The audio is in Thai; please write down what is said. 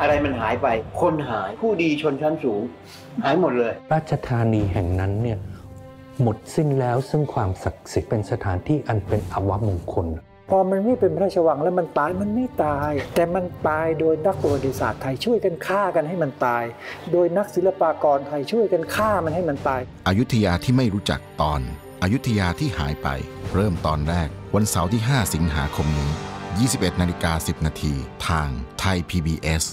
อะไรมันหายไป คนหายผู้ดีชนชั้นสูง หายหมดเลย ราชธานีแห่งนั้นเนี่ยหมดสิ้นแล้วซึ่งความศักดิ์สิทธิ์เป็นสถานที่อันเป็นอวมงคล พอมันไม่เป็นพระราชวังแล้วมันตายมันไม่ตาย แต่มันตายโดยนักประวัติศาสตร์ไทยช่วยกันฆ่ากันให้มันตาย โดยนักศิลปากรไทยช่วยกันฆ่ามันให้มันตาย อยุธยาที่ไม่รู้จักตอนอยุธยาที่หายไป เริ่มตอนแรก วันเสาร์ที่ 5 สิงหาคมนี้ 21นาฬิกา10 นาที ทางไทย PBS